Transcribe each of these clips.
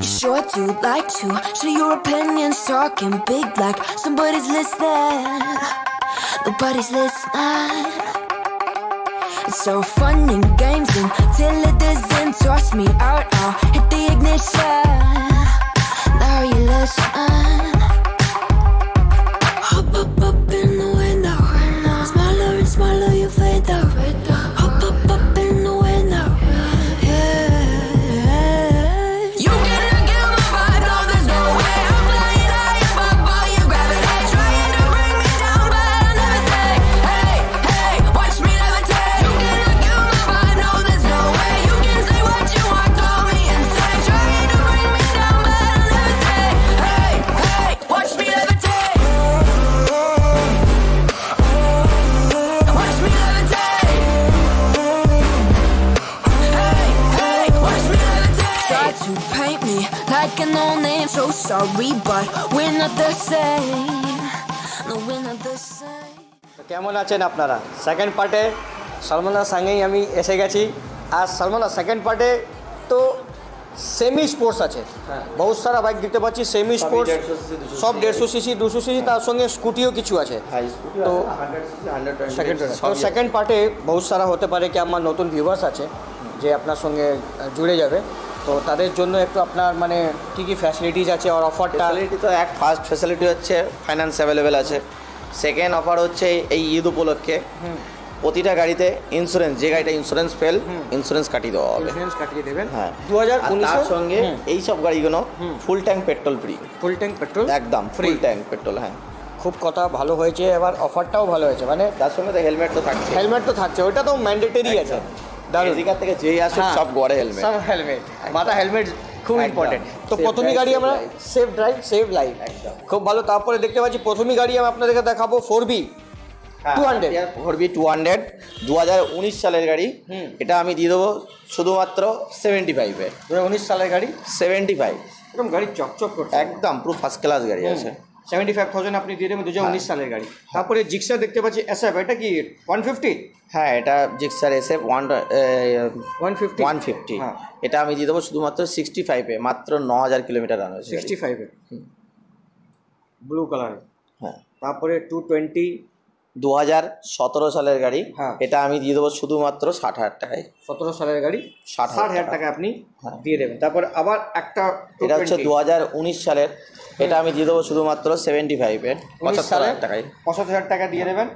You sure do like to share your opinions, talking big like somebody's listening. Nobody's listening. It's so fun and games until it doesn't toss me out. I'll hit the ignition. Now you listen. Hop up up in the window. Smaller and smaller you fade out. Sorry, but we're not the same. No, we're not the same. তো কেমন আছেন আপনারা? Second পার্টে সলমানের সঙ্গেই আমি এসে গেছি। আর সলমানা second পার্টে তো সেমি স্পোর্টস আছে। বহুত সারা বাইক দেখতে পাচ্ছি সেমি স্পোর্টস সব দেড়শো সিসি দুশো সিসি তার সঙ্গে স্কুটিও কিছু আছে। তো সেকেন্ড তো সেকেন্ড পার্টে বহুত সারা হতে পারে কি আমার নতুন ভিউয়ার্স আছে যে আপনার সঙ্গে জুড়ে যাবে। তো তাদের জন্য একটু আপনার মানে কী কী ফ্যাসিলিটিস আছে আর অফারটা ফ্যাসিলিটি তো এক ফার্স্ট ফ্যাসিলিটি হচ্ছে ফাইন্যান্স অ্যাভেলেবেল আছে। সেকেন্ড অফার হচ্ছে এই ঈদ উপলক্ষে প্রতিটা গাড়িতে ইন্স্যুরেন্স যে গাড়িটা ইন্স্যুরেন্স ফেল ইন্স্যুরেন্স কাটিয়ে দেওয়া হবে। ইন্স্যুরেন্স কাটিয়ে দেবেন। হ্যাঁ। দু হাজার তার সঙ্গে এই সব গাড়িগুলো full tank petrol free full tank petrol একদম ফ্রি ট্যাঙ্ক পেট্রোল হ্যাঁ। খুব কথা ভালো হয়েছে। এবার অফারটাও ভালো হয়েছে। মানে তার সঙ্গে তো হেলমেট তো থাকছে। হেলমেট তো থাকছে। ওটা তো ম্যান্ডেটরি আছে। দারুণ। থেকে যেই আসুক হ্যাঁ, সব গড়ে হেলমেট সব হেলমেট মাথা হেলমেট খুব একদম। ইম্পর্টেন্ট তো প্রথমই গাড়ি আমরা। সেফ ড্রাইভ সেভ লাইফ একদম। খুব ভালো। তারপরে দেখতে পাচ্ছি প্রথমই গাড়ি আমি আপনাদেরকে দেখাবো ফোর বি টু হান্ড্রেড ভরবি টু হান্ড্রেড দু হাজার উনিশ সালের গাড়ি। এটা আমি দিয়ে দেবো শুধুমাত্র সেভেন্টি ফাইভে দু হাজার উনিশ সালের গাড়ি? সেভেন্টি ফাইভ এরকম গাড়ি চকচক করছে। একদম পুরো ফার্স্ট ক্লাস গাড়ি আছে। সেভেন্টি ফাইভ থাউজেন্ড আপনি দিয়ে দেবেন দু উনিশ সালের গাড়ি। তারপরে জিক্সার দেখতে পাচ্ছি এসএফ এটা কি ওয়ান ফিফটি হ্যাঁ এটা জিক্সার এসে one one fifty one fifty হ্যাঁ। এটা আমি দিয়ে দেবো শুধুমাত্র সিক্সটি ফাইভে মাত্র ন হাজার কিলোমিটার রান হয়েছে সিক্সটি ফাইভে ব্লু কালার হ্যাঁ। তারপরে টু টোয়েন্টি দু হাজার সতেরো সালের গাড়ি। হ্যাঁ। এটা আমি দিয়ে দেবো শুধুমাত্র ষাট হাজার টাকায়। সতেরো সালের গাড়ি ষাট হাজার টাকা। আপনি দিয়ে দেবেন। তারপর আবার একটা এটা হচ্ছে দু হাজার উনিশ সালের। এটা আমি দিয়ে দেবো শুধুমাত্র সেভেন্টি ফাইভের পঁচাত্তর হাজার টাকায়। পঁচাত্তর হাজার টাকা দিয়ে দেবেন।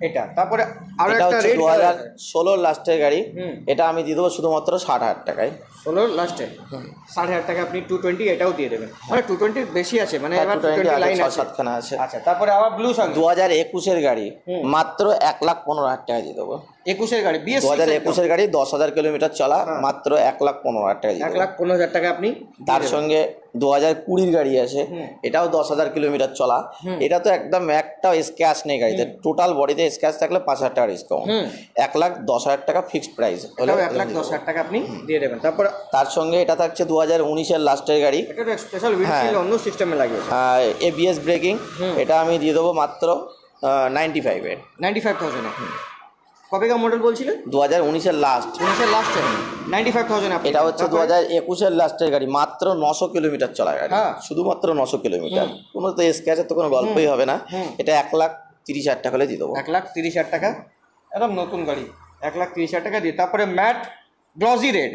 এটা তারপরে আরও এটা একটা হচ্ছে রেড দু হাজার ষোলোর লাস্টের গাড়ি। হুম। এটা আমি দিয়ে দেবো শুধুমাত্র ষাট হাজার টাকায়। লাস্টে ষাট হাজার টাকা আপনি টু টোয়েন্টি এটাও দিয়ে দেবেন। মানে টু টোয়েন্টির বেশি আছে মানে হ্যাঁ, এবার 220 টোয়েন্টি লাইন আছে। সাতখানা আছে। আচ্ছা তারপরে আবার ব্লু সঙ্গে দু হাজার একুশের গাড়ি হুম। মাত্র এক লাখ পনেরো হাজার টাকা দিয়ে দেবো। একুশের গাড়ি বিএস দু হাজার একুশের গাড়ি দশ হাজার কিলোমিটার চলা হ্যাঁ। মাত্র এক লাখ পনেরো হাজার টাকা এক লাখ পনেরো হাজার টাকা আপনি তার সঙ্গে দু হাজার কুড়ির গাড়ি আছে এটাও দশ হাজার কিলোমিটার চলা। এটা তো একদম একটাও স্ক্যাচ নেই গাড়িতে। টোটাল বডিতে স্ক্যাচ থাকলে পাঁচ হাজার টাকা ডিসকাউন্ট এক লাখ দশ হাজার টাকা ফিক্সড প্রাইস এটাও এক লাখ দশ হাজার টাকা আপনি দিয়ে দেবেন। তারপর তার সঙ্গে এটা থাকছে দু হাজার উনিশের লাস্টের গাড়ি। স্পেশাল উইন্ডশিল্ড অন্য সিস্টেমে লাগিয়েছে। এবিএস ব্রেকিং এটা আমি দিয়ে দেবো মাত্র নাইনটি ফাইভে নাইনটি ফাইভ থাউজেন্ডে কবেকার মডেল বলছিলেন দু হাজার উনিশের লাস্ট উনিশের লাস্টে নাইনটি ফাইভ থাউজেন্ড এটা হচ্ছে দু হাজার একুশের লাস্টের গাড়ি মাত্র নশো কিলোমিটার চলা গাড়ি। হ্যাঁ। শুধুমাত্র নশো কিলোমিটার। কোনো তো স্ক্যাচের তো কোনো গল্পই হবে না। এটা এক লাখ তিরিশ হাজার টাকা হলে দিয়ে দেবো। এক লাখ তিরিশ হাজার টাকা? একদম নতুন গাড়ি। এক লাখ তিরিশ হাজার টাকা দিয়ে। তারপরে matte glossy red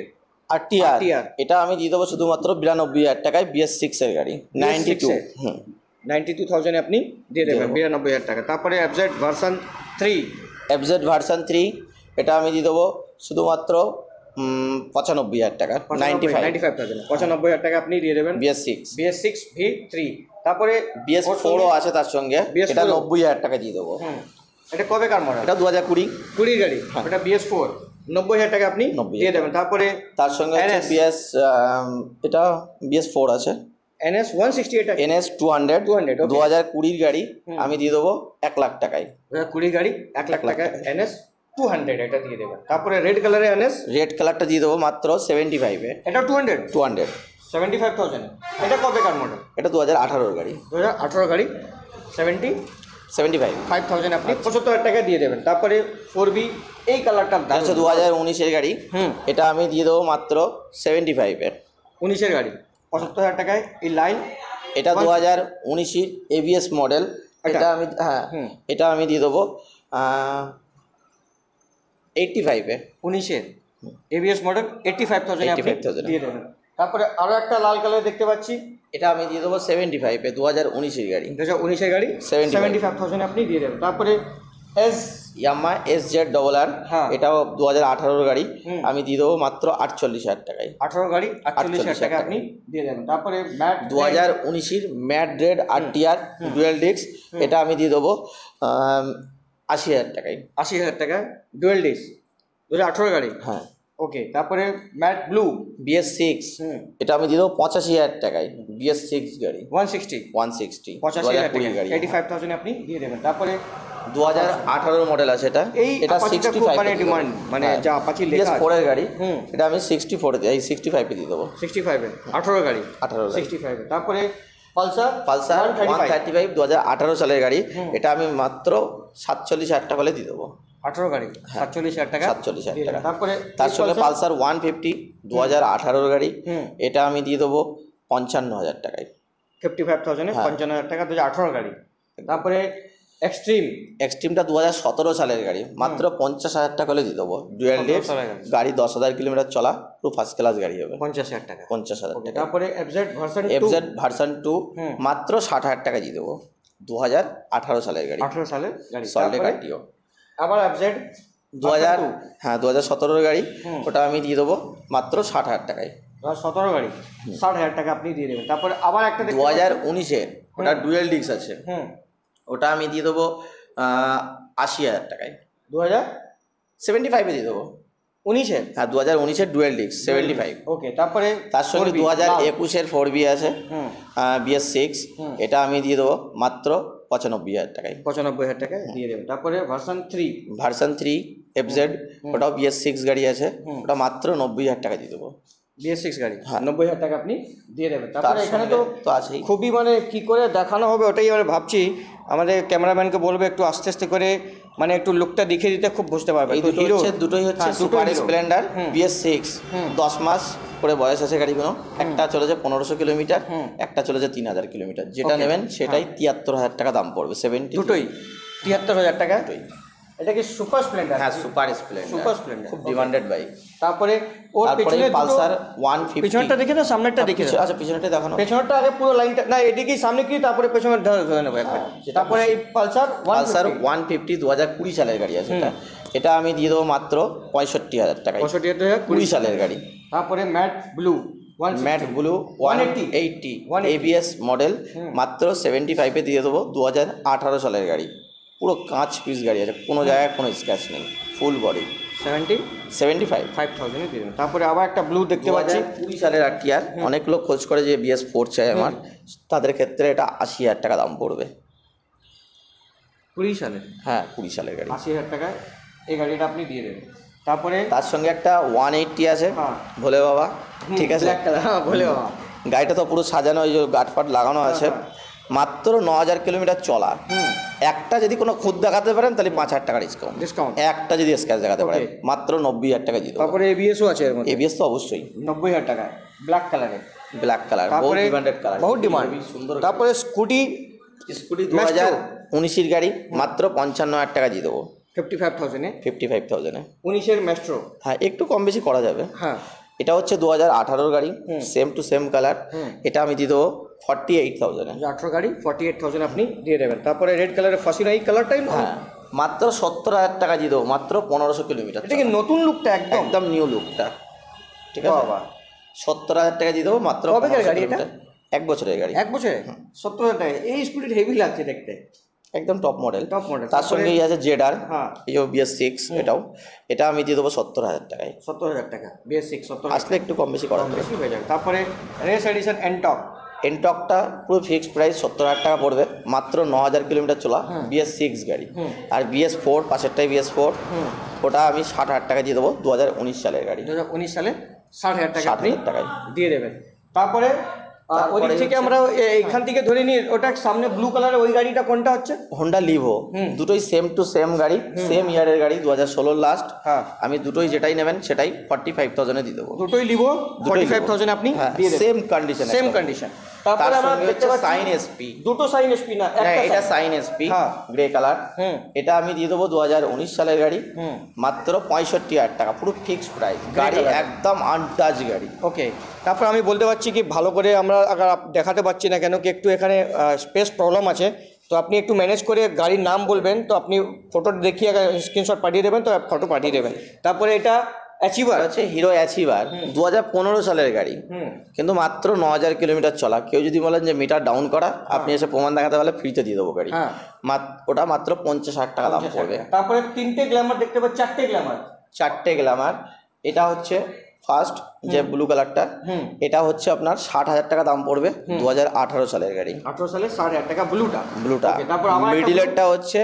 R. TR এটা আমি দিয়ে দেবো শুধুমাত্র বিরানব্বই হাজার টাকায় বিএস সিক্সের গাড়ি। নাইনটি টু নাইনটি টু থাউজেন্ডে আপনি দিয়ে দেবেন বিরানব্বই হাজার টাকা। তারপরে অ্যাবজেট version three FZ version three এটা আমি দিয়ে দেবো শুধুমাত্র পঁচানব্বই হাজার টাকা ninety five ninety five thousand পঁচানব্বই হাজার টাকা আপনি দিয়ে দেবেন BS six BS six V three তারপরে বিএস ফোরও আছে তার সঙ্গে BS4 এটা নব্বই হাজার টাকা দিয়ে দেবো। এটা কবে কার মডেল? এটা দু হাজার কুড়ি। কুড়ির গাড়ি। এটা বিএস ফোর নব্বই হাজার টাকা আপনি 90,000 দিয়ে দেবেন। তারপরে তার সঙ্গে বিএস এটা বিএস ফোর আছে। এনএস ওয়ান সিক্সটি এটা এনএস টু হান্ড্রেড 200, okay. দু হাজার কুড়ির গাড়ি আমি দিয়ে দেবো এক লাখ টাকায়। কুড়ি গাড়ি এক লাখ টাকা এনএস টু হান্ড্রেড এটা দিয়ে দেবেন। তারপরে রেড কালারের এনএস রেড কালারটা দিয়ে দেবো মাত্র সেভেন্টি ফাইভে এটা two hundred two hundred seventy five thousand এটা কবে কার মডেল এটা দু হাজার আঠারোর গাড়ি। দু হাজার আঠারো গাড়ি? Seventy seventy five five thousand আপনি পঁচাত্তর হাজার টাকা দিয়ে দেবেন। তারপরে ফোর বি এই কালারটার দাম দু হাজার উনিশের গাড়ি। হুম। এটা আমি দিয়ে দেবো মাত্র সেভেন্টি ফাইভের উনিশের গাড়ি। পঁচাত্তর হাজার টাকায় এই লাইন এটা দু হাজার উনিশের এবিএস মডেল এটা? আমি হ্যাঁ এটা আমি দিয়ে দেবো। এইটটি ফাইভে উনিশের। ABS model eighty five thousand 85,000 দিয়ে দেবেন। তারপরে আরও একটা লাল কালার দেখতে পাচ্ছি। এটা আমি দিয়ে দেবো সেভেন্টি ফাইভে দু হাজার উনিশের গাড়ি। দু হাজার উনিশের গাড়ি। 75 সেভেন্টি ফাইভ থাউজেন্ড আপনি দিয়ে দেবেন। তারপরে S Yamaha S Z double R হ্যাঁ। এটাও দু হাজার আঠারোর গাড়ি। আমি দিয়ে দেবো মাত্র আটচল্লিশ হাজার টাকায়। আঠারো গাড়ি আটচল্লিশ হাজার 48,000 টাকা আপনি দিয়ে দেবেন। তারপরে ম্যাট দু হাজার উনিশের matte red R TR dual disc এটা আমি দিয়ে দেবো আশি হাজার টাকায়। আশি হাজার টাকা ডুয়েল ডিস দু হাজার আঠারো গাড়ি? হ্যাঁ। ওকে তারপরে ম্যাট ব্লু বিএস সিক্স এটা আমি দিয়ে দেবো পঁচাশি হাজার টাকায় বিএস সিক্স গাড়ি। One sixty. ওয়ান সিক্সটি পঁচাশি হাজার টাকা। গাড়ি। এইটি ফাইভ থাউজেন্ড আপনি দিয়ে দেবেন। তারপরে দু হাজার আঠারোর মডেল আছে এটা। এই এটা সিক্সটি ফাইভ মানে মানে যা Apache লেখা। ফোরের গাড়ি। হুম। এটা আমি সিক্সটি ফোর এই সিক্সটি ফাইভে দিয়ে দেবো। সিক্সটি ফাইভে আঠারো গাড়ি? 18 গাড়ি। সিক্সটি ফাইভে তারপরে Pulsar Pulsar one thirty five দু হাজার আঠারো সালের গাড়ি। এটা আমি মাত্র সাতচল্লিশ হাজার টাকা দিয়ে দেবো। আঠারো গাড়ি? সাতচল্লিশ হাজার টাকা? 47 হাজার টাকা। তারপরে তার সঙ্গে পালসার ওয়ান ফিফটি দু হাজার আঠারোর গাড়ি। এটা আমি দিয়ে দেবো পঞ্চান্ন হাজার টাকায়। ফিফটি ফাইভ থাউজেন্ডে হ্যাঁ। পঞ্চান্ন হাজার টাকা দু হাজার আঠারো গাড়ি। তারপরে এক্সট্রিম এক্সট্রিমটা দু হাজার সতেরো সালের গাড়ি। মাত্র পঞ্চাশ হাজার টাকা হলে দিয়ে দেবো। ডুয়েল 17 ডেক্স গাড়ি। দশ হাজার কিলোমিটার চলা পুরো ফার্স্ট ক্লাস গাড়ি হবে। পঞ্চাশ হাজার টাকা। পঞ্চাশ হাজার টাকা। তারপরে FZ version FZ version two মাত্র ষাট হাজার টাকা দিয়ে দেবো। দু হাজার আঠারো সালের গাড়ি। আঠারো সালের গাড়ি। সল্টে কাটিও আবার এফজেড দু হাজার হ্যাঁ দু হাজার সতেরোর গাড়ি। ওটা আমি দিয়ে দেবো মাত্র ষাট হাজার টাকায়। দু হাজার সতেরো গাড়ি ষাট হাজার টাকা আপনি দিয়ে দেবেন। তারপরে আবার একটা দু হাজার উনিশে ওটা ডুয়েল ডিক্স আছে। হুম। ওটা আমি দিয়ে দেবো আশি হাজার টাকায়। দু হাজার সেভেন্টি ফাইভে দিয়ে দেবো। উনিশের হ্যাঁ দু হাজার উনিশের ডুয়েল ডিক্স সেভেন্টি ফাইভ ওকে তারপরে তার সঙ্গে দু হাজার একুশের ফোর বি আছে বিএস সিক্স এটা আমি দিয়ে দেবো মাত্র পঁচানব্বই হাজার টাকায়। পঁচানব্বই হাজার টাকায় দিয়ে দেবেন তারপরে version three version three FZ ওটাও বিএস সিক্স গাড়ি আছে। ওটা মাত্র নব্বই হাজার টাকা দিয়ে দেবো। বিএস সিক্স গাড়ি? হ্যাঁ। নব্বই হাজার টাকা আপনি দিয়ে দেবেন। তার তারপরে এখানে তো আছেই। খুবই মানে কি করে দেখানো হবে ওটাই আমরা ভাবছি। আমাদের ক্যামেরাম্যানকে বলব একটু আস্তে আস্তে করে মানে একটু লুকটা দেখে দিতে খুব বুঝতে পারবে। এই দুটো হচ্ছে দুটোই হচ্ছে হ্যাঁ, সুপার স্প্লেন্ডার বিএস সিক্স দশ মাস করে বয়স আছে গাড়িগুলো। একটা চলে যায় পনেরোশো কিলোমিটার একটা চলে যায় তিন হাজার কিলোমিটার। যেটা নেবেন সেটাই তিয়াত্তর হাজার টাকা দাম পড়বে সেভেন্টি দুটোই। তিয়াত্তর হাজার টাকা। দুটোই। এটা কি সুপার স্প্লেন্ডার? হ্যাঁ সুপার স্প্লেন্ডার। সুপার Splendor, খুব. ডিমান্ডেড বাইক তারপরে ওর পিছনে পালসার ওয়ান পিছনটা পিছনেরটা দেখে না সামনেরটা দেখে নাও। আচ্ছা পিছনেটা দেখানো। পেছনেরটা আগে পুরো লাইনটা না এদিকেই সামনে কি তারপরে পেছনে ধরে ধরে নেব একবার। তারপরে এই পালসার পালসার ওয়ান ফিফটি দু হাজার কুড়ি সালের গাড়ি আছে এটা। এটা আমি দিয়ে দেবো মাত্র পঁয়ষট্টি হাজার টাকায়। পঁয়ষট্টি হাজার কুড়ি। সালের গাড়ি। তারপরে matte blue one matte blue one 180 eighty 180 ABS model মাত্র সেভেন্টি ফাইভে দিয়ে দেবো দু হাজার আঠারো সালের গাড়ি। পুরো কাঁচ পিস গাড়ি আছে কোনো জায়গায় কোনো স্ক্র্যাচ নেই full body seventy seventy five five থাউজেন্ডে দিয়ে দেবেন। তারপরে আবার একটা ব্লু দেখতে পাচ্ছি। কুড়ি সালের আর টিয়ার অনেক লোক খোঁজ করে যে বিএস ফোর চাই আমার। তাদের ক্ষেত্রে এটা আশি হাজার টাকা দাম পড়বে। কুড়ি সালে হ্যাঁ কুড়ি সালের গাড়ি। আশি হাজার টাকায় এই গাড়িটা আপনি দিয়ে দেবেন। তারপরে? তার সঙ্গে একটা ওয়ান এইটটি আছে। হ্যাঁ। ভোলে বাবা ঠিক আছে? একটা হ্যাঁ বলে বাবা। গাড়িটা তো পুরো সাজানো ওই যে গাট ফাট লাগানো আছে। মাত্র ন হাজার কিলোমিটার চলা হুম। একটা যদি কোনো খুদ দেখাতে পারেন তাহলে পাঁচ হাজার টাকা ডিসকাউন্ট ডিসকাউন্ট একটা যদি স্ক্র্যাচ দেখাতে পারেন মাত্র নব্বই হাজার টাকা দেবো তারপরে এবিএসও আছে এর মধ্যে? এবিএস তো অবশ্যই। নব্বই হাজার টাকায়। ব্ল্যাক কালারে ব্ল্যাক কালার তারপরে ডিমান্ডেড কালার বহুত ডিমান্ড সুন্দর তারপরে স্কুটি স্কুটি দু হাজার উনিশের গাড়ি মাত্র পঞ্চান্ন হাজার টাকা দিয়ে দেবো। ফিফটি ফাইভ থাউজেন্ডে ফিফটি ফাইভ থাউজেন্ডে উনিশের মেস্ট্রো হ্যাঁ একটু কম বেশি করা যাবে। হ্যাঁ। এটা হচ্ছে দু হাজার আঠারোর গাড়ি। সেম টু সেম কালার এটা আমি দিয়ে দেবো ফর্টি এইট থাউজেন্ডে আঠেরো গাড়ি ফর্টি এইট থাউজেন্ড আপনি দিয়ে দেবেন। তারপরে রেড কালারের ফাঁসিনা এই কালারটাই হ্যাঁ মাত্র সত্তর হাজার টাকা দিয়ে দেবো মাত্র পনেরোশো কিলোমিটার এটা কি নতুন লুকটা একদম? একদম নিউ লুকটা ঠিক আছে? বাবা। সত্তর হাজার টাকা দিয়ে দেবো মাত্র 1500 গাড়ি এটা? এক বছরের গাড়ি। এক বছরে? সত্তর হাজার টাকা। এই স্কুটিটা হেভি লাগছে দেখতে। একদম টপ মডেল টপ মডেল তার সঙ্গে আছে জেডার হ্যাঁ। এই বিএস সিক্স এটাও। এটা আমি দিয়ে দেবো সত্তর হাজার টাকায়। সত্তর হাজার টাকা। বিএস সিক্স সত্তর আসলে একটু কম বেশি করা বেশি হয়ে যাবে। তারপরে রেস এডিশন এনটক এনটকটা পুরো ফিক্সড প্রাইস সত্তর হাজার টাকা পড়বে মাত্র ন হাজার কিলোমিটার চলা বিএস সিক্স গাড়ি। আর বিএস ফোর পাশেরটাই বিএস ফোর ওটা আমি ষাট হাজার টাকা দিয়ে দেবো দু হাজার উনিশ সালের গাড়ি। দু হাজার উনিশ সালে ষাট হাজার টাকা ষাট হাজার টাকায়। দিয়ে দেবেন। তারপরে ওদিক থেকে আমরা এ- এইখান থেকে ধরে নিই ওটা সামনে ব্লু কালারের ওই গাড়িটা কোনটা হচ্ছে? হোন্ডা লিভো দুটোই সেম টু সেম গাড়ি সেম ইয়ারের গাড়ি দু হাজার ষোলোর লাস্ট হ্যাঁ। আমি দুটোই যেটাই নেবেন সেটাই ফর্টি ফাইভ থাউজেন্ডে দিয়ে দেবো। দুটোই লিবো ফর্টি ফাইভ থাউজেন্ড আপনি সেম কন্ডিশন সেম কন্ডিশন তার তারপরে আমরা সঙ্গে দেখতে পাচ্ছি সাইন এসপি দুটো সাইন এসপি না হ্যাঁ একটা এটা। Sign SP. গ্রে কালার এটা আমি দিয়ে দেবো দু হাজার উনিশ সালের গাড়ি। মাত্র পঁয়ষট্টি হাজার টাকা পুরো ফিক্সড প্রাইস গাড়ি একদম আনটাচ গাড়ি। ওকে তারপর আমি বলতে পারছি কি ভালো করে আমরা আগার দেখাতে পারছি না কেন কি একটু এখানে স্পেস প্রবলেম আছে। তো আপনি একটু ম্যানেজ করে গাড়ির নাম বলবেন তো আপনি ফটো দেখিয়ে স্ক্রিনশট পাঠিয়ে দেবেন তো ফটো পাঠিয়ে দেবেন। তারপরে এটা অ্যাচিভার হচ্ছে হিরো অ্যাচিভার দু হাজার পনেরো সালের গাড়ি। কিন্তু মাত্র ন হাজার কিলোমিটার চলা। কেউ যদি বলেন যে মিটার ডাউন করা আপনি এসে প্রমাণ দেখাতে পারলে ফ্রিতে দিয়ে দেবো গাড়ি। হ্যাঁ। ওটা মাত্র পঞ্চাশ হাজার টাকা দাম পড়বে। তারপরে তিনটে গ্ল্যামার দেখতে পাচ্ছি চারটে গ্ল্যামার চারটে গ্লামার এটা হচ্ছে ফার্স্ট যে ব্লু কালারটা এটা হচ্ছে আপনার ষাট হাজার টাকা দাম পড়বে দু হাজার আঠারো সালের গাড়ি। আঠারো সালে সাড়ে হাজার টাকা ব্লুটা ব্লুটা মিডিলেরটা হচ্ছে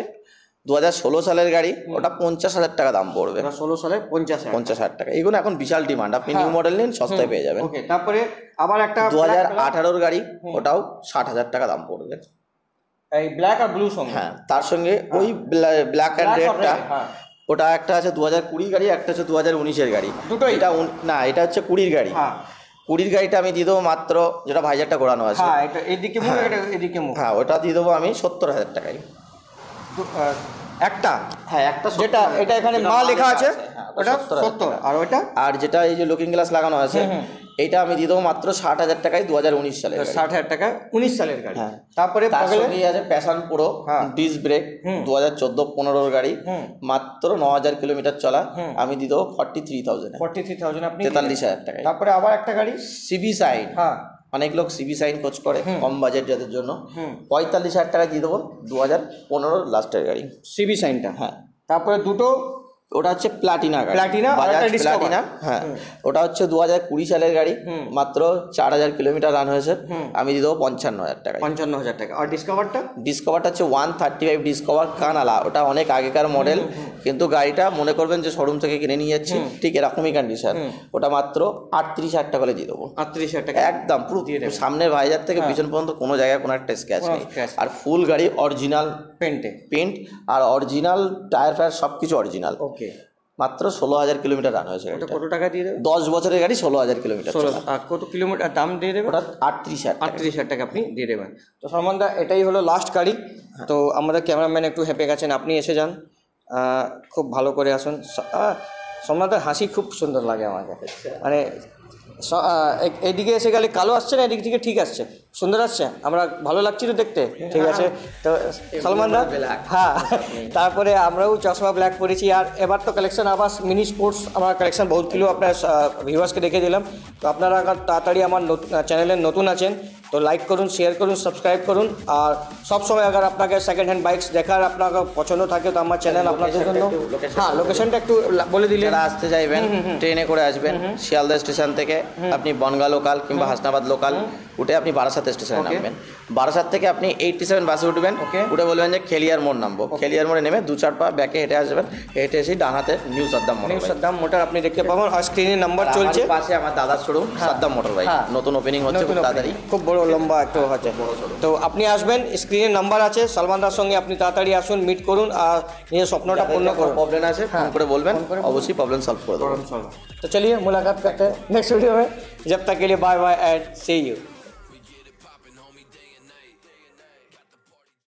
দু হাজার ষোলো সালের গাড়ি ওটা পঞ্চাশ হাজার টাকা দাম পড়বে। ষোলো সালে পঞ্চাশ পঞ্চাশ হাজার টাকা। এগুলো এখন বিশাল ডিমান্ড আপনি নিউ মডেল নিন সস্তায় পেয়ে যাবেন। তারপরে আবার একটা দু হাজার আঠারোর গাড়ি ওটাও ষাট হাজার টাকা দাম পড়বে। এই ব্ল্যাক আর ব্লু সঙ্গে। হ্যাঁ তার সঙ্গে ওই ব্ল্যাক অ্যান্ড রেডটা হ্যাঁ। ওটা একটা আছে দু হাজার কুড়ির গাড়ি একটা হচ্ছে দু হাজার উনিশের গাড়ি। দুটো এটা না এটা হচ্ছে কুড়ির গাড়ি। হ্যাঁ। কুড়ির গাড়িটা আমি দিয়ে দেবো মাত্র যেটা ভাইজারটা ঘোরানো আছে। হ্যাঁ এটা এদিকে এদিকে হ্যাঁ ওটা দিয়ে দেবো আমি সত্তর হাজার টাকায়। একটা? হ্যাঁ একটা যেটা এটা এখানে মা লেখা আছে। হ্যাঁ, ওটা সত্তর টাকা। আর ওইটা? আর যেটা এই যে লুকিং গ্লাস লাগানো আছে এইটা আমি দিয়ে দেবো মাত্র ষাট হাজার টাকায় দু হাজার উনিশ সালে ষাট হাজার টাকা উনিশ সালের গাড়ি। হ্যাঁ। তারপরে আছে প্যাশন প্রো। Dish break. দু হাজার চোদ্দ পনেরোর গাড়ি। মাত্র ন হাজার কিলোমিটার চলা। আমি দিয়ে দেবো forty three thousand forty three thousand আপনি তেতাল্লিশ হাজার টাকায়। তারপরে আবার একটা গাড়ি? সিবি সাইন হ্যাঁ। অনেক লোক সিবি সাইন খোঁজ করে কম বাজেট যাদের জন্য। পঁয়তাল্লিশ হাজার টাকা দিয়ে দেবো দু হাজার পনেরো লাস্টের গাড়ি। সিবি সাইনটা হ্যাঁ। তারপরে দুটো ওটা হচ্ছে প্লাটিনা গাড়ি। একটা প্লাটিনা হ্যাঁ। ওটা হচ্ছে দু হাজার কুড়ি সালের গাড়ি মাত্র চার হাজার কিলোমিটার রান হয়েছে। আমি দিয়ে দেবো পঞ্চান্ন হাজার টাকা পঞ্চান্ন হাজার টাকা। আর ডিসকভারটা ডিসকভারটা হচ্ছে ওয়ান থার্টি ফাইভ ডিসকভার কানালা ওটা অনেক আগেকার মডেল কিন্তু গাড়িটা মনে করবেন যে শোরুম থেকে কিনে নিয়ে যাচ্ছি ঠিক এরকমই কন্ডিশন ওটা মাত্র আটত্রিশ হাজার টাকা করে দিয়ে দেবো। আটত্রিশ হাজার টাকা। একদম পুরো সামনের ভাইজার থেকে পিছন পর্যন্ত কোনো জায়গায় কোনো একটা স্ক্র্যাচ নেই। আর ফুল গাড়ি অরিজিনাল পেন্টে পেন্ট আর অরিজিনাল টায়ার ফায়ার সব কিছু অরিজিনাল ওকে মাত্র ষোলো হাজার কিলোমিটার রান হয়েছে। কত টাকা দিয়ে দেবে? দশ বছরের গাড়ি ষোলো হাজার কিলোমিটার ষোলো কত কিলোমিটার দাম দিয়ে দেবে? ওটা আটত্রিশ হাজার আটত্রিশ হাজার টাকা আপনি দিয়ে দেবেন। তো সলমানদা এটাই হলো লাস্ট গাড়ি। তো আমাদের ক্যামেরাম্যান একটু হেঁপে গেছেন আপনি এসে যান। খুব ভালো করে আসুন। স- আহ, সলমানদার হাসি খুব সুন্দর লাগে আমাকে মানে স- আহ, এদিকে এসে গেলে কালো আসছে না এদিক থেকে ঠিক আসছে? সুন্দর আসছে? আমরা ভালো লাগছি তো দেখতে? ঠিক আছে? তো সলমানদা হ্যাঁ। তারপরে আমরাও চশমা ব্ল্যাক পরেছি। আর এবার তো কালেকশন আবার মিনি স্পোর্টস আমার কালেকশন বহুত কিলো আপনার ভিউয়ার্সকে দেখে দিলাম। তো আপনারা তাড়াতাড়ি আমার চ্যানেলে নতুন আছেন তো লাইক করুন শেয়ার করুন সাবস্ক্রাইব করুন। আর সবসময় আগার আপনাকে সেকেন্ড হ্যান্ড বাইকস দেখার আপনার পছন্দ থাকে তো আমার চ্যানেল আপনাদের জন্য হ্যাঁ লোকেশনটা একটু বলে দিলে আসতে চাইবেন ট্রেনে করে আসবেন শিয়ালদা স্টেশন থেকে আপনি বনগা লোকাল কিংবা হাসনাবাদ লোকাল উঠে আপনি বারাসাত স্টেশনে নামবেন বারাসাত থেকে আপনি এইটটি সেভেন বাসে উঠবেন Okay. উঠে বলবেন যে খেলিয়ার মোড় নামবো খেলিয়ার মোড়ে নেমে দু চার পা ব্যাকে হেঁটে আসবেন হেঁটে এসে ডান হাতে new Saddam motor new Saddam motor আপনি দেখতে পাবেন আর স্ক্রিনে নাম্বার চলছে পাশে আমার দাদার শোরুম সাদ্দাম মোটর বাইক হ্যাঁ। নতুন ওপেনিং হচ্ছে খুব নতুন তাড়াতাড়ি opening। খুব বড় লম্বা একটু হচ্ছে তো আপনি আসবেন স্ক্রিনে নাম্বার আছে সলমান দার সঙ্গে আপনি তাড়াতাড়ি আসুন মিট করুন আর নিজের স্বপ্নটা পূর্ণ করুন প্রবলেম আছে ফোন করে বলবেন অবশ্যই প্রবলেম সলভ করে দেবো तो चलिए मुलाकात करते हैं नेक्स्ट वीडियो में जब तक के लिए bye bye and see you